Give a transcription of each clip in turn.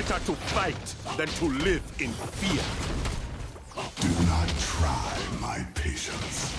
better to fight than to live in fear. Do not try my patience.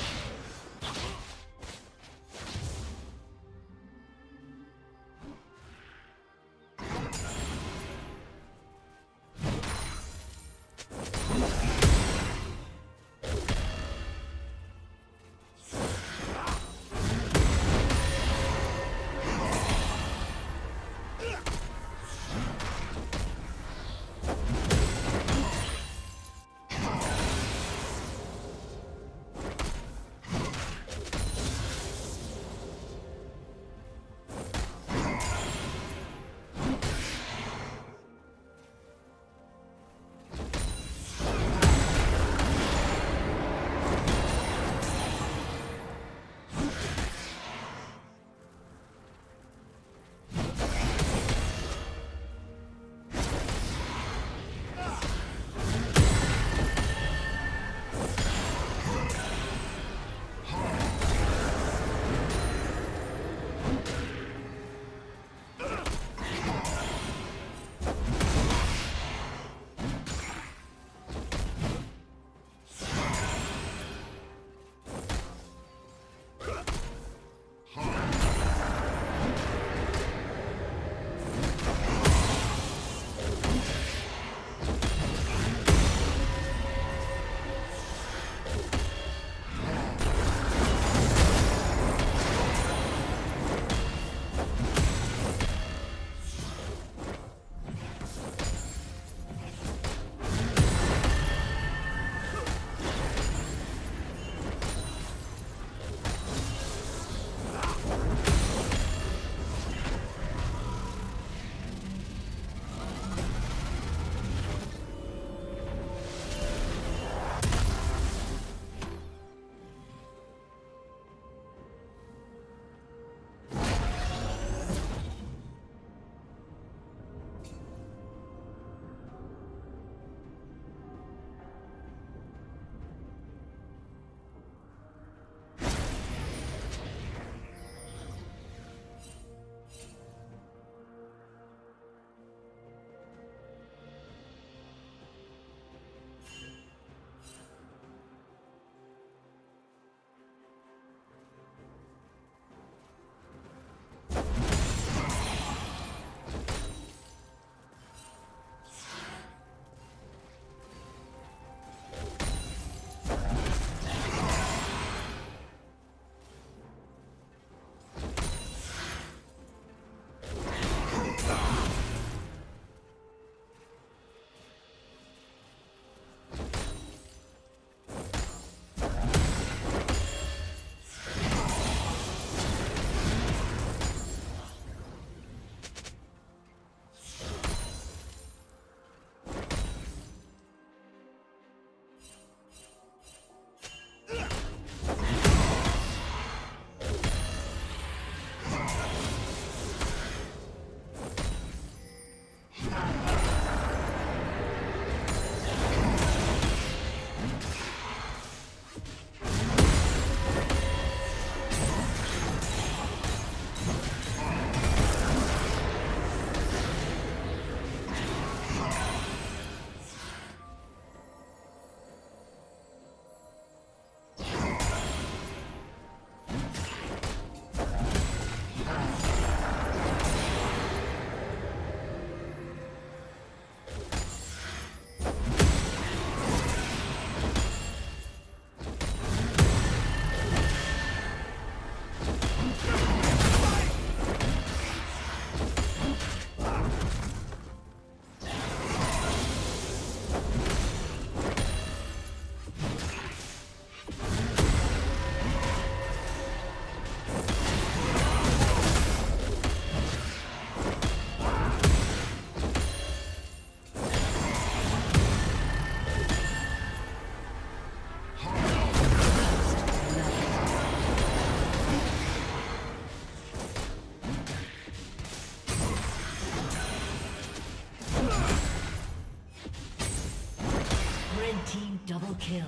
Kill.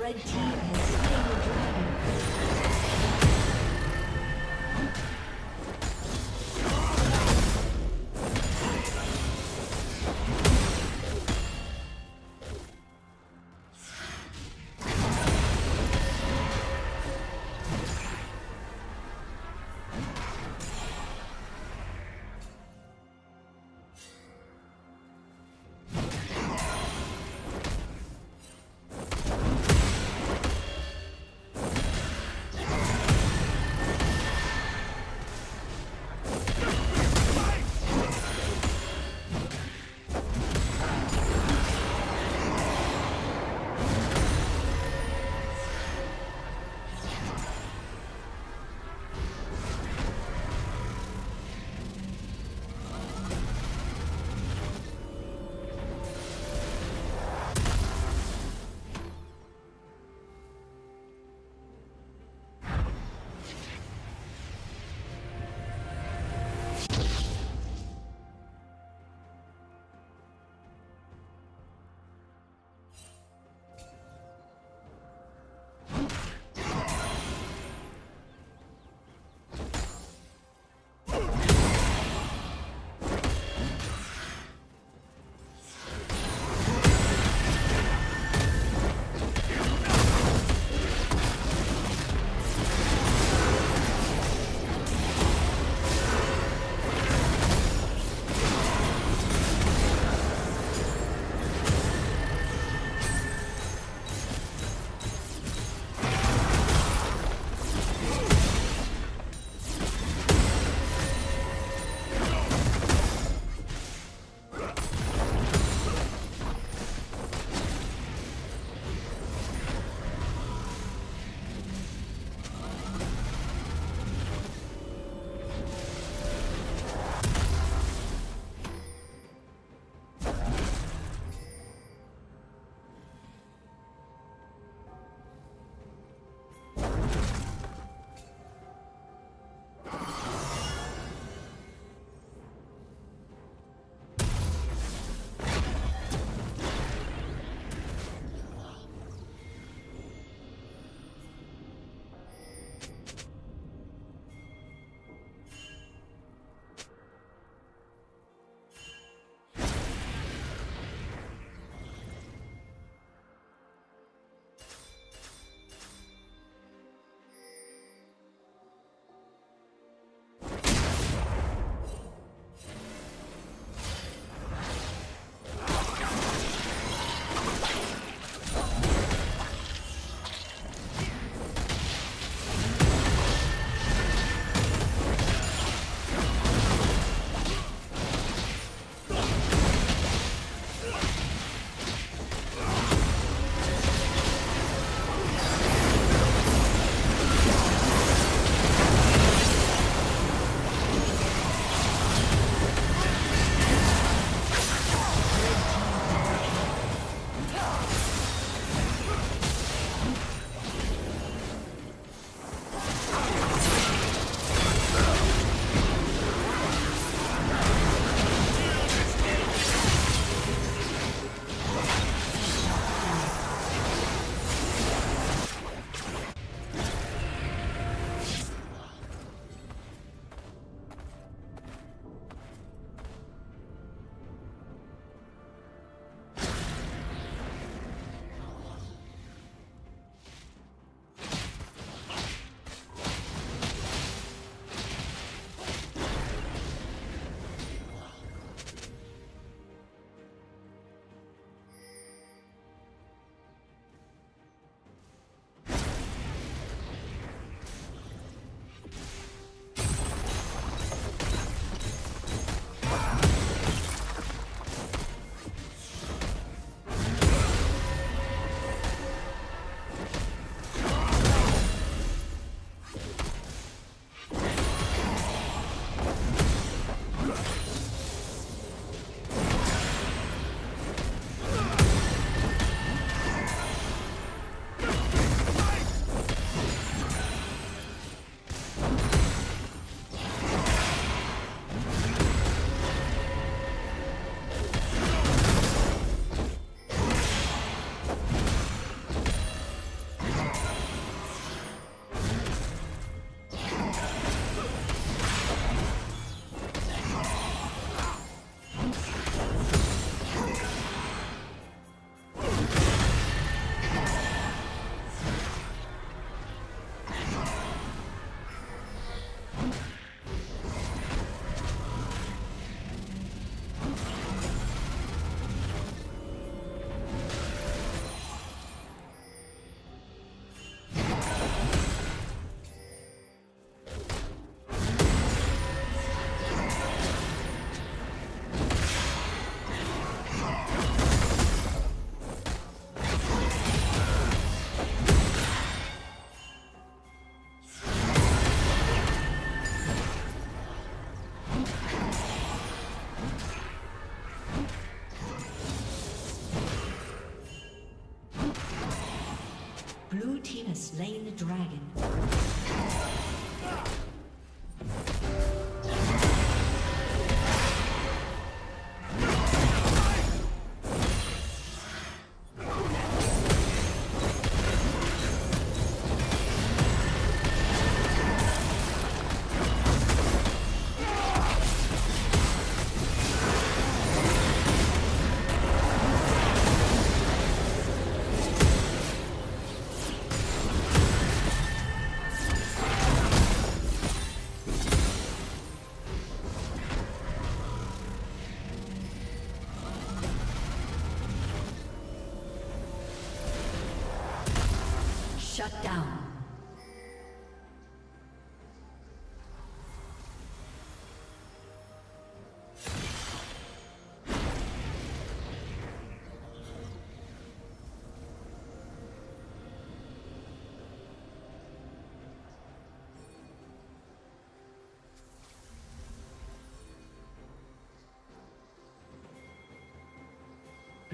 Red team has slain the dragon.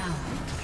down.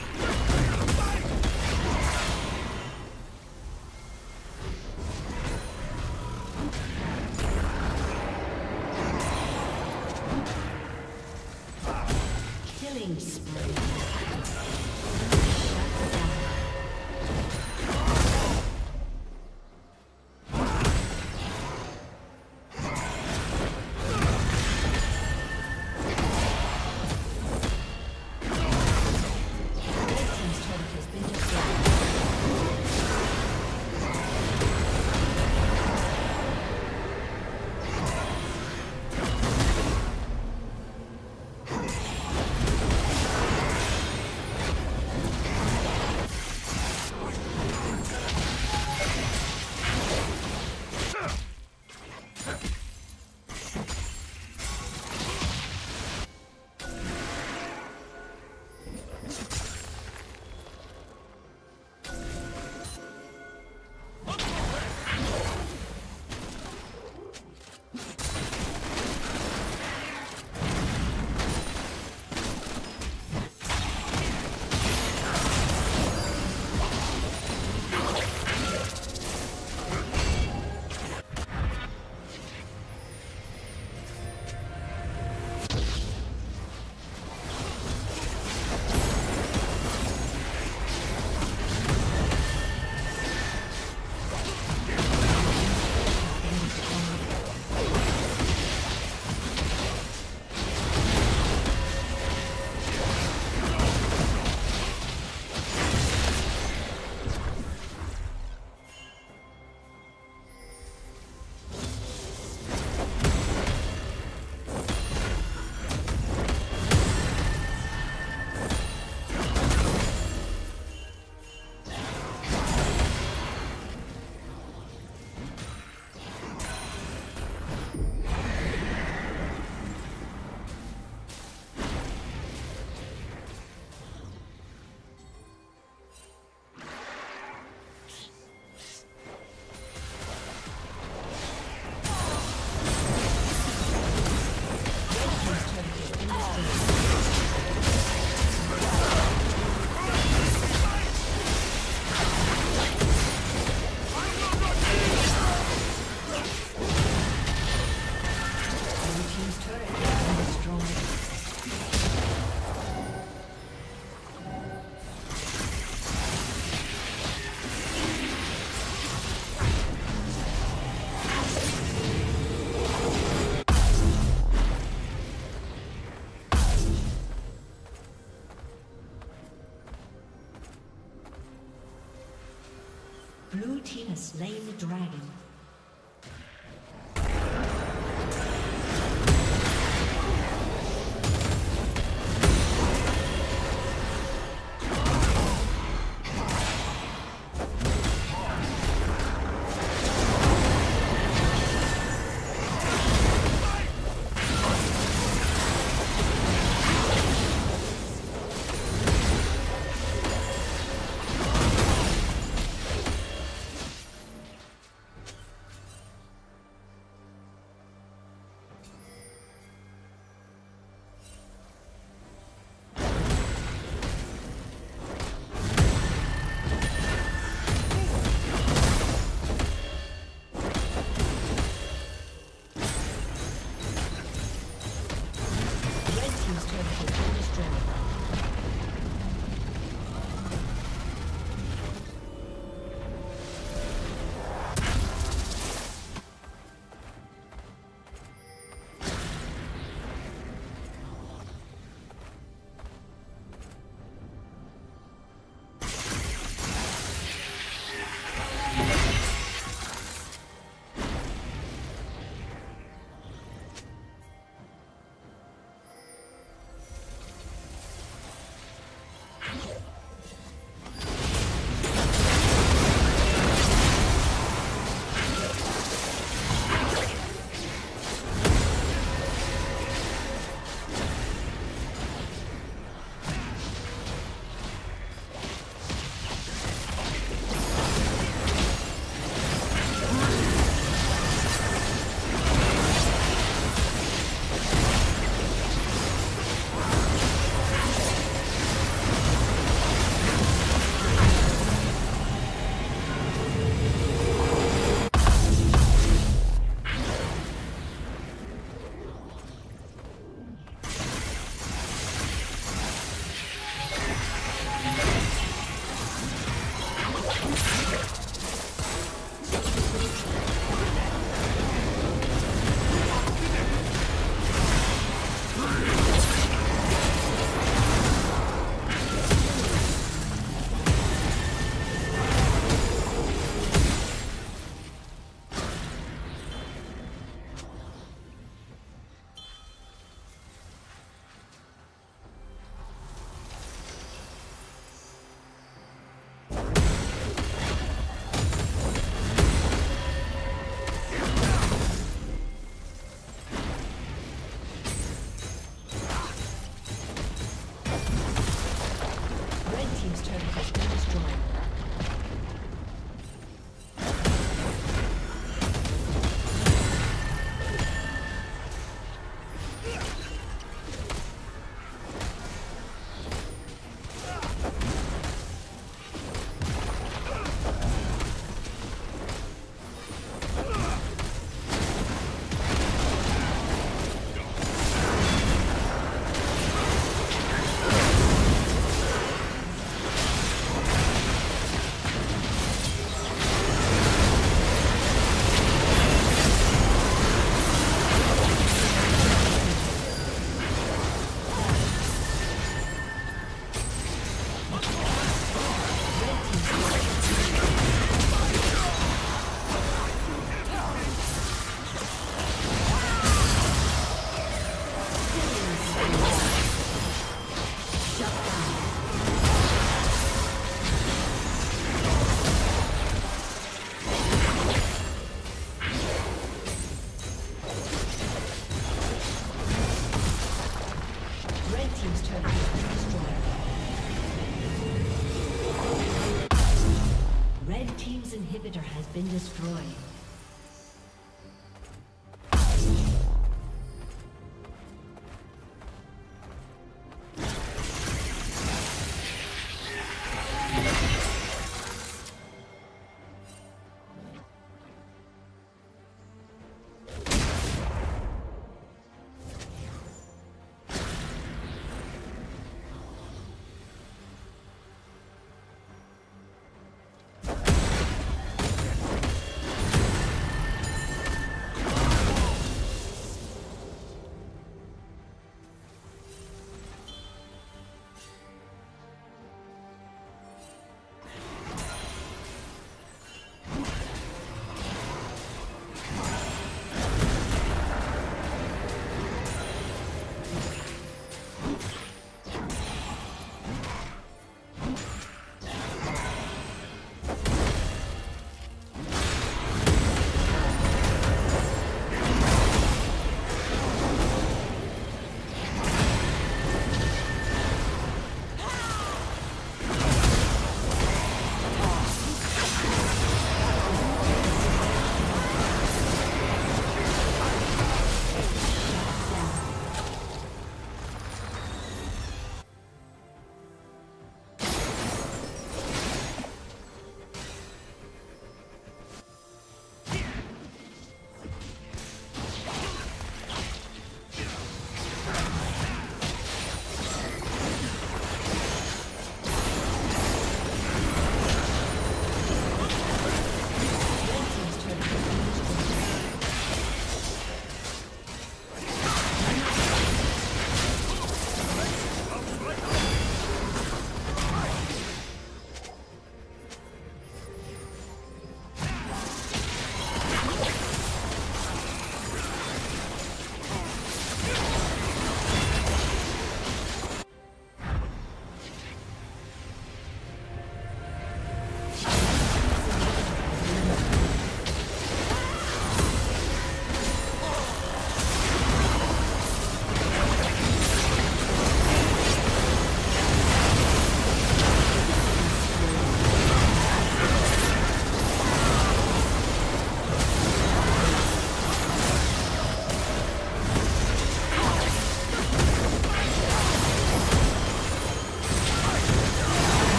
Dragon.